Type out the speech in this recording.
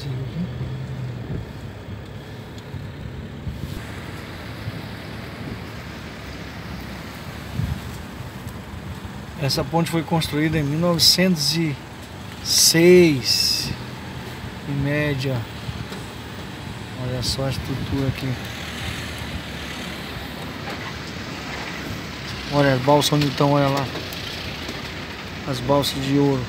vazio Viu? Essa ponte foi construída em 1906, em média. Olha só a estrutura aqui. Olha as balsas onde estão, olha lá. As balsas de ouro.